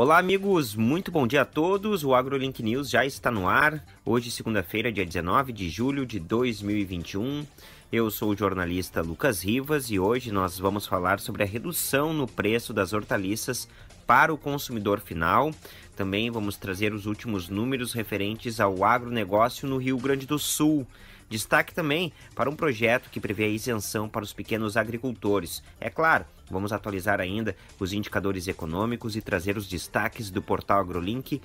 Olá, amigos, muito bom dia a todos. O AgroLink News já está no ar. Hoje, segunda-feira, dia 19 de julho de 2021. Eu sou o jornalista Lucas Rivas e hoje nós vamos falar sobre a redução no preço das hortaliças para o consumidor final. Também vamos trazer os últimos números referentes ao agronegócio no Rio Grande do Sul. Destaque também para um projeto que prevê a isenção para os pequenos agricultores. É claro, vamos atualizar ainda os indicadores econômicos e trazer os destaques do portal AgroLink.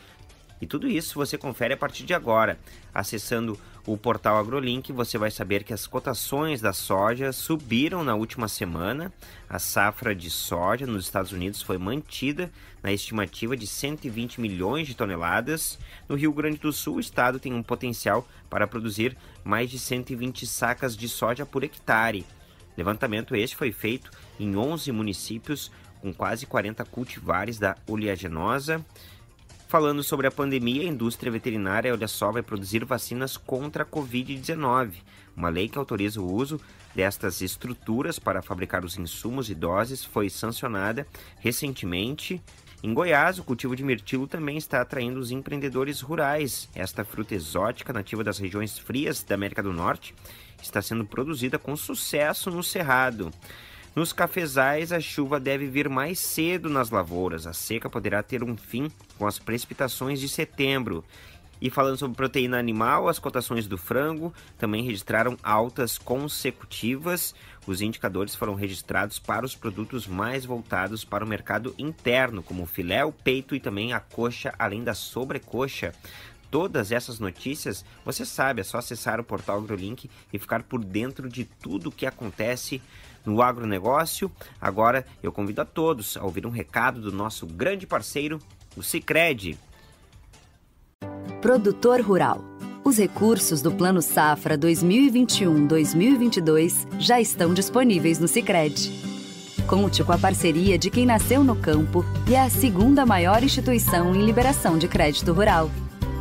E tudo isso você confere a partir de agora. Acessando o portal AgroLink, você vai saber que as cotações da soja subiram na última semana. A safra de soja nos Estados Unidos foi mantida na estimativa de 120 milhões de toneladas. No Rio Grande do Sul, o estado tem um potencial para produzir mais de 120 sacas de soja por hectare. Levantamento este foi feito em 11 municípios com quase 40 cultivares da oleaginosa. Falando sobre a pandemia, a indústria veterinária, olha só, vai produzir vacinas contra a Covid-19. Uma lei que autoriza o uso destas estruturas para fabricar os insumos e doses foi sancionada recentemente. Em Goiás, o cultivo de mirtilo também está atraindo os empreendedores rurais. Esta fruta exótica, nativa das regiões frias da América do Norte, está sendo produzida com sucesso no Cerrado. Nos cafezais, a chuva deve vir mais cedo nas lavouras. A seca poderá ter um fim com as precipitações de setembro. E falando sobre proteína animal, as cotações do frango também registraram altas consecutivas. Os indicadores foram registrados para os produtos mais voltados para o mercado interno, como o filé, o peito e também a coxa, além da sobrecoxa. Todas essas notícias, você sabe, é só acessar o portal AgroLink e ficar por dentro de tudo o que acontece no agronegócio. Agora eu convido a todos a ouvir um recado do nosso grande parceiro, o Cicred. Produtor Rural. Os recursos do Plano Safra 2021-2022 já estão disponíveis no Cicred. Conte com a parceria de quem nasceu no campo e é a segunda maior instituição em liberação de crédito rural.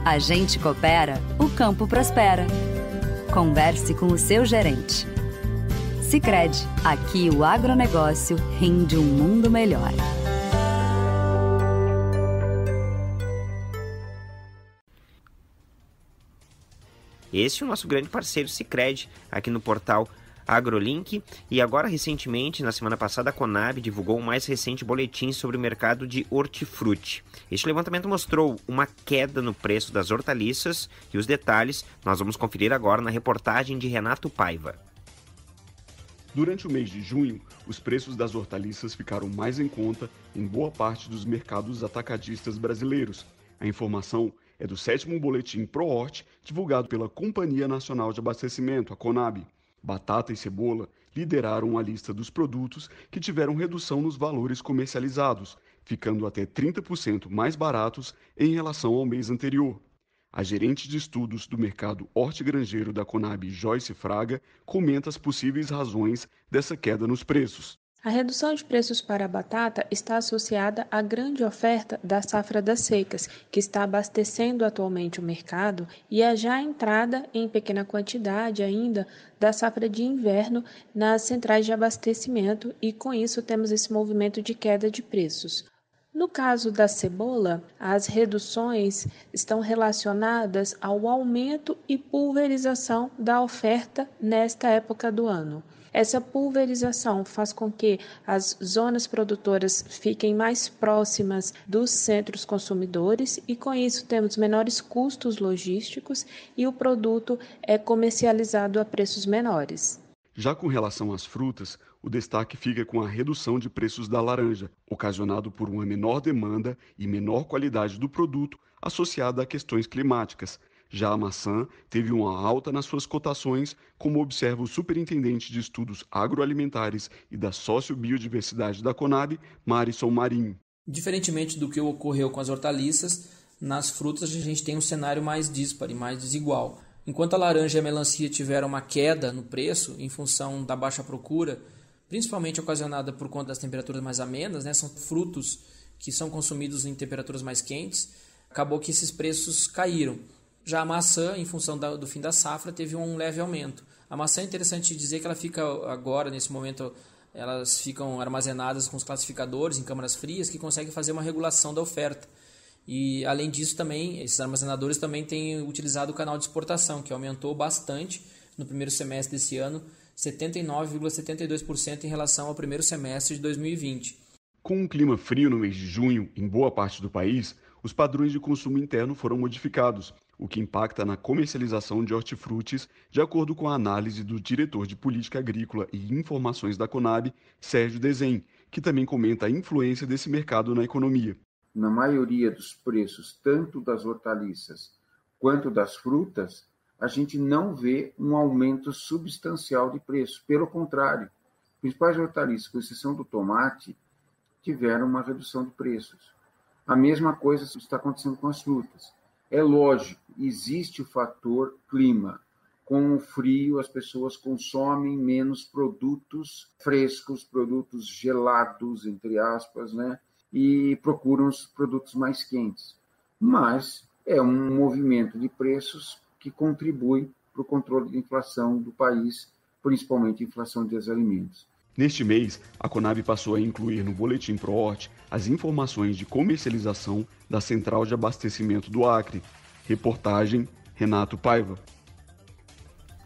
A gente coopera, o campo prospera. Converse com o seu gerente. Sicredi, aqui o agronegócio rende um mundo melhor. Esse é o nosso grande parceiro Sicredi aqui no portal AgroLink e agora recentemente, na semana passada, a Conab divulgou o mais recente boletim sobre o mercado de hortifruti. Este levantamento mostrou uma queda no preço das hortaliças e os detalhes nós vamos conferir agora na reportagem de Renato Paiva. Durante o mês de junho, os preços das hortaliças ficaram mais em conta em boa parte dos mercados atacadistas brasileiros. A informação é do sétimo boletim ProHort, divulgado pela Companhia Nacional de Abastecimento, a Conab. Batata e cebola lideraram a lista dos produtos que tiveram redução nos valores comercializados, ficando até 30% mais baratos em relação ao mês anterior. A gerente de estudos do mercado hortigranjeiro da Conab, Joyce Fraga, comenta as possíveis razões dessa queda nos preços. A redução de preços para a batata está associada à grande oferta da safra das secas, que está abastecendo atualmente o mercado, e à já entrada em pequena quantidade ainda da safra de inverno nas centrais de abastecimento, e com isso temos esse movimento de queda de preços. No caso da cebola, as reduções estão relacionadas ao aumento e pulverização da oferta nesta época do ano. Essa pulverização faz com que as zonas produtoras fiquem mais próximas dos centros consumidores e, com isso, temos menores custos logísticos e o produto é comercializado a preços menores. Já com relação às frutas, o destaque fica com a redução de preços da laranja, ocasionado por uma menor demanda e menor qualidade do produto associada a questões climáticas. Já a maçã teve uma alta nas suas cotações, como observa o superintendente de estudos agroalimentares e da sociobiodiversidade da Conab, Marisol Marinho. Diferentemente do que ocorreu com as hortaliças, nas frutas a gente tem um cenário mais disparo, mais desigual. Enquanto a laranja e a melancia tiveram uma queda no preço em função da baixa procura, principalmente ocasionada por conta das temperaturas mais amenas, né? são frutos que são consumidos em temperaturas mais quentes, acabou que esses preços caíram. Já a maçã, em função do fim da safra, teve um leve aumento. A maçã é interessante dizer que ela fica agora, nesse momento, elas ficam armazenadas com os classificadores em câmaras frias que conseguem fazer uma regulação da oferta. E além disso também, esses armazenadores também têm utilizado o canal de exportação, que aumentou bastante no primeiro semestre desse ano, 79,72% em relação ao primeiro semestre de 2020. Com um clima frio no mês de junho em boa parte do país, os padrões de consumo interno foram modificados, o que impacta na comercialização de hortifrutis, de acordo com a análise do diretor de Política Agrícola e Informações da Conab, Sérgio Desen, que também comenta a influência desse mercado na economia. Na maioria dos preços, tanto das hortaliças quanto das frutas, a gente não vê um aumento substancial de preço. Pelo contrário, os principais hortaliças, com exceção do tomate, tiveram uma redução de preços. A mesma coisa está acontecendo com as frutas. É lógico, existe o fator clima. Com o frio, as pessoas consomem menos produtos frescos, produtos gelados, entre aspas, né? E procuram os produtos mais quentes. Mas é um movimento de preços que contribui para o controle da inflação do país, principalmente a inflação dos alimentos. Neste mês, a Conab passou a incluir no Boletim ProHort as informações de comercialização da Central de Abastecimento do Acre. Reportagem Renato Paiva.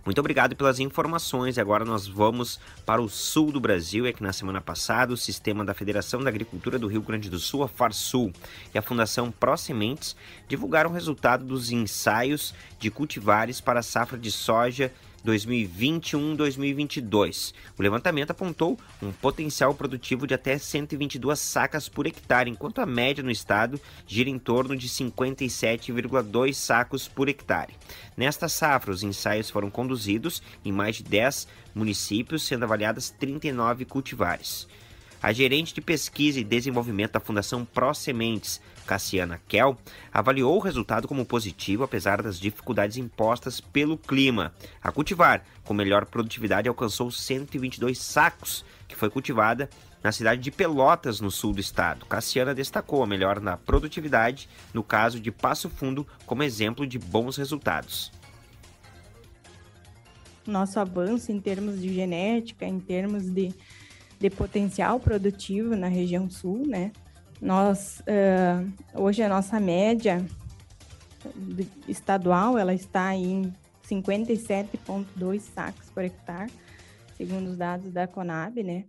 Muito obrigado pelas informações. Agora nós vamos para o sul do Brasil. É que na semana passada o sistema da Federação da Agricultura do Rio Grande do Sul, a Farsul, e a Fundação Pro Sementes divulgaram o resultado dos ensaios de cultivares para a safra de soja 2021-2022. O levantamento apontou um potencial produtivo de até 122 sacas por hectare, enquanto a média no estado gira em torno de 57,2 sacos por hectare. Nesta safra, os ensaios foram conduzidos em mais de 10 municípios, sendo avaliadas 39 cultivares. A gerente de pesquisa e desenvolvimento da Fundação Pro Sementes, Cassiana Kell, avaliou o resultado como positivo apesar das dificuldades impostas pelo clima. A cultivar, com melhor produtividade, alcançou 122 sacos, que foi cultivada na cidade de Pelotas, no sul do estado. Cassiana destacou a melhora na produtividade no caso de Passo Fundo como exemplo de bons resultados. Nosso avanço em termos de genética, em termos de, de potencial produtivo na região sul, né? Nós, uh, hoje a nossa média estadual, ela está em 57,2 sacos por hectare, segundo os dados da Conab, né?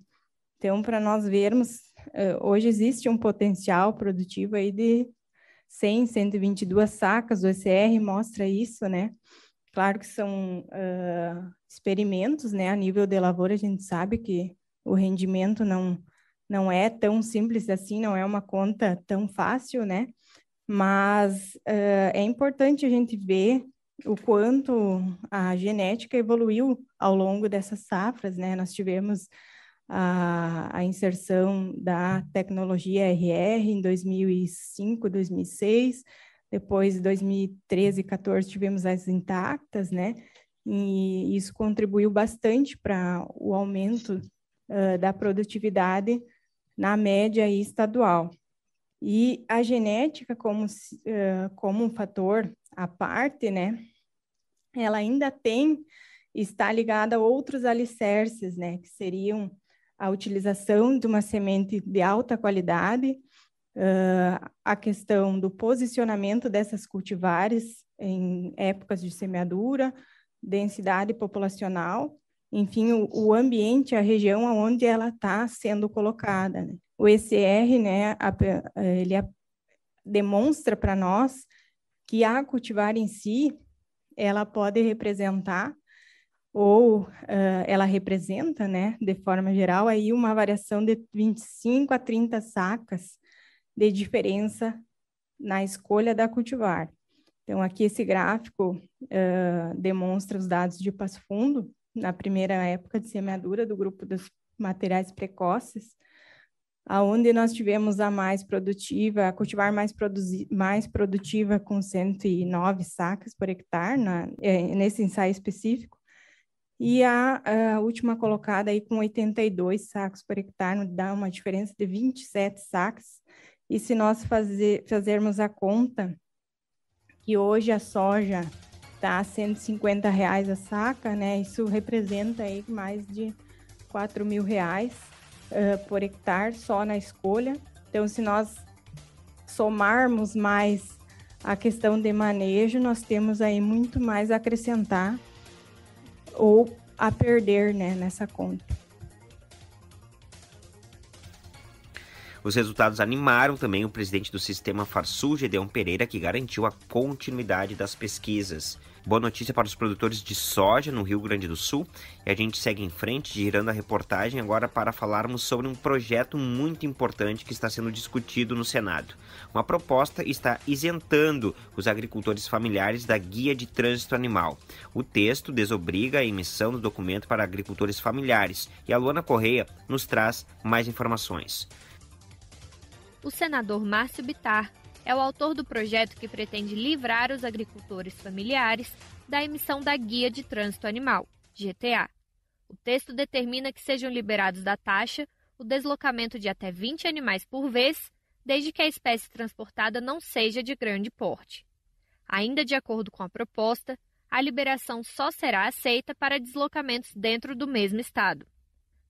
Então, para nós vermos, uh, hoje existe um potencial produtivo aí de 100, 122 sacas, o ECR mostra isso, né? Claro que são uh, experimentos, né? A nível de lavoura, a gente sabe que o rendimento não, não é tão simples assim, não é uma conta tão fácil, né? Mas uh, é importante a gente ver o quanto a genética evoluiu ao longo dessas safras, né? Nós tivemos a, a inserção da tecnologia RR em 2005, 2006, depois 2013 e 14 tivemos as intactas, né? E isso contribuiu bastante para o aumento uh, da produtividade na média estadual. E a genética como, uh, como um fator à parte, né, ela ainda tem, está ligada a outros alicerces, né, que seriam a utilização de uma semente de alta qualidade, uh, a questão do posicionamento dessas cultivares em épocas de semeadura, densidade populacional enfim, o, o ambiente, a região onde ela está sendo colocada. Né? O ECR, né, a, ele a, demonstra para nós que a cultivar em si, ela pode representar ou uh, ela representa, né, de forma geral, aí uma variação de 25 a 30 sacas de diferença na escolha da cultivar. Então, aqui esse gráfico uh, demonstra os dados de Passo Fundo, na primeira época de semeadura do grupo dos materiais precoces, aonde nós tivemos a mais produtiva, a cultivar mais, mais produtiva com 109 sacas por hectare, na, é, nesse ensaio específico, e a, a, última colocada aí com 82 sacos por hectare, dá uma diferença de 27 sacos, e se nós fazer, fazermos a conta, que hoje a soja a 150 reais a saca, né? Isso representa aí mais de 4 mil reais uh, por hectare só na escolha. Então, se nós somarmos mais a questão de manejo, nós temos aí muito mais a acrescentar ou a perder né, nessa conta. Os resultados animaram também o presidente do sistema Farsul, Gedeon Pereira, que garantiu a continuidade das pesquisas. Boa notícia para os produtores de soja no Rio Grande do Sul. E a gente segue em frente, girando a reportagem agora para falarmos sobre um projeto muito importante que está sendo discutido no Senado. Uma proposta está isentando os agricultores familiares da guia de trânsito animal. O texto desobriga a emissão do documento para agricultores familiares. E a Luana Correia nos traz mais informações. O senador Márcio Bitar é o autor do projeto que pretende livrar os agricultores familiares da emissão da Guia de Trânsito Animal, GTA. O texto determina que sejam liberados da taxa o deslocamento de até 20 animais por vez, desde que a espécie transportada não seja de grande porte. Ainda de acordo com a proposta, a liberação só será aceita para deslocamentos dentro do mesmo estado.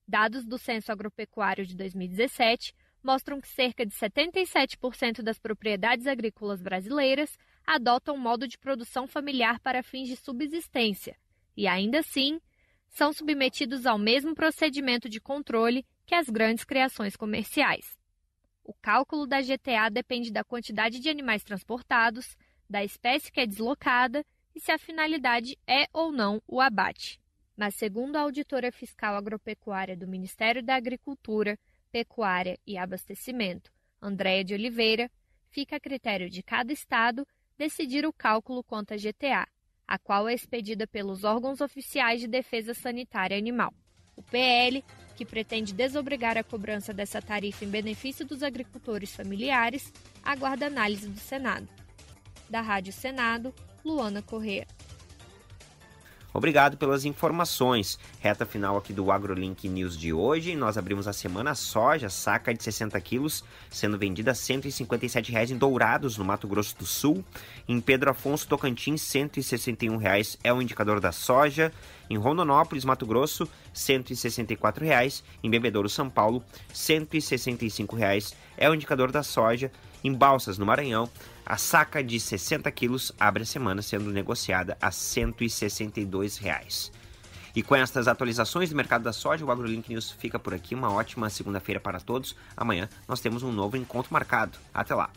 Dados do Censo Agropecuário de 2017 mostram que cerca de 77% das propriedades agrícolas brasileiras adotam um modo de produção familiar para fins de subsistência e, ainda assim, são submetidos ao mesmo procedimento de controle que as grandes criações comerciais. O cálculo da GTA depende da quantidade de animais transportados, da espécie que é deslocada e se a finalidade é ou não o abate. Mas, segundo a auditora fiscal agropecuária do Ministério da Agricultura, Pecuária e Abastecimento, Andréia de Oliveira, fica a critério de cada estado decidir o cálculo quanto à GTA, a qual é expedida pelos órgãos oficiais de defesa sanitária animal. O PL, que pretende desobrigar a cobrança dessa tarifa em benefício dos agricultores familiares, aguarda análise do Senado. Da Rádio Senado, Luana Corrêa. Obrigado pelas informações. Reta final aqui do AgroLink News de hoje. Nós abrimos a semana soja, saca de 60 quilos, sendo vendida a 157 reais em Dourados, no Mato Grosso do Sul. Em Pedro Afonso, Tocantins, 161 reais é o indicador da soja. Em Rondonópolis, Mato Grosso, 164 reais. Em Bebedouro, São Paulo, 165 reais é o indicador da soja. Em Balsas, no Maranhão, a saca de 60 quilos abre a semana sendo negociada a 162 reais. E com estas atualizações do mercado da soja, o AgroLink News fica por aqui. Uma ótima segunda-feira para todos. Amanhã nós temos um novo encontro marcado. Até lá!